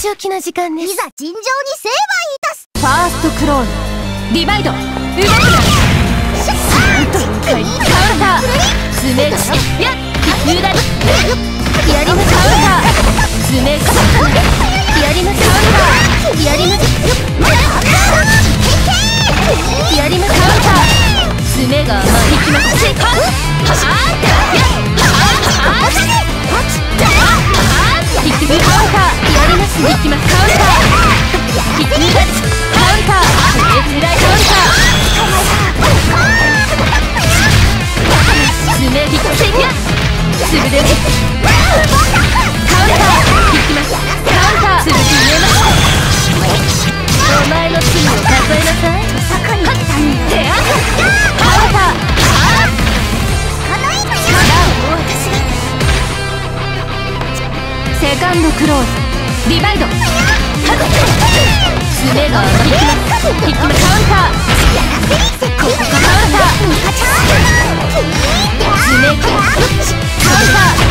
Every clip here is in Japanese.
きの時間ですいざ尋常に成敗いたす。ファーストクロール。リバイド。動くな。カウンター爪口や右左左のカウンターますカウンター引き裏カウンターエフライカウンター爪引きやすぐでカウンター引きますカウンターすぐ決めますお前の罪を数えなさい坂に手あカウンターセカンドクローズリバイド。爪が引きます。引きますカウンター。ここカウンター。爪がカウンター。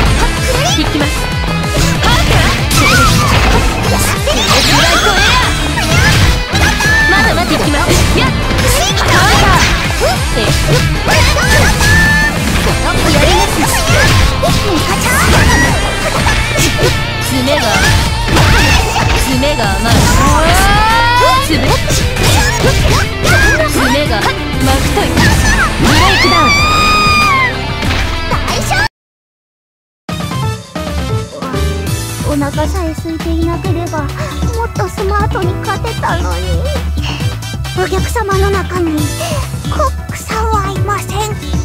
なさえ空いていなければもっとスマートに勝てたのに。お客様の中にコックさんはいません。